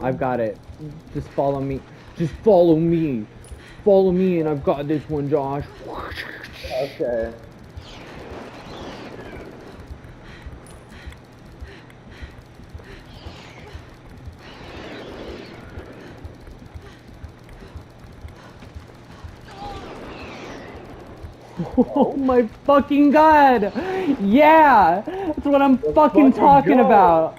I've got it. Just follow me. Just follow me. Follow me, and I've got this one, Josh. Okay. Oh my fucking god! Yeah! That's what I'm fucking fucking talking go. about!